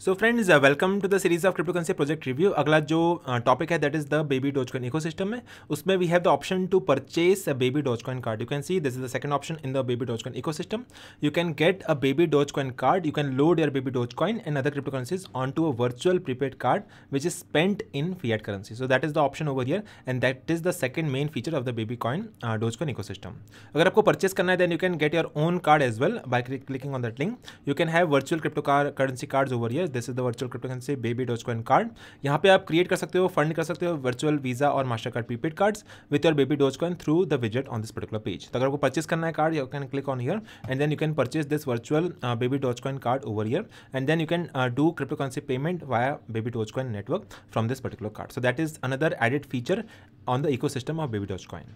So friends welcome to the series of cryptocurrency project review अगला जो topic uh, है that is the baby doge coin ecosystem में उसमें we have the option to purchase a baby doge coin card you can see this is the second option in the baby doge coin ecosystem you can get a baby doge coin card you can load your baby doge coin and other cryptocurrencies on to a virtual prepaid card which is spent in fiat currency so that is the option over here and that is the second main feature of the baby coin dose coin ecosystem अगर आपको purchase करना है then you can get your own card as well by clicking on that link you can have virtual crypto currency card over here this is the virtual crypto currency से baby Doge coin card. यहाँ पे आप create कर सकते हो fund कर सकते हो वर्चुअल वीज़ा और master card prepaid cards with your baby Doge coin through the विजेट on this particular page तो अगर आपको परचेस करना है card you can click on here and then you can purchase this virtual baby Doge coin card over here and then you can do crypto currency payment via baby Doge coin network from this particular card so that is another added feature on the ecosystem of baby dogecoin